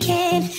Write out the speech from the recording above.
weekend.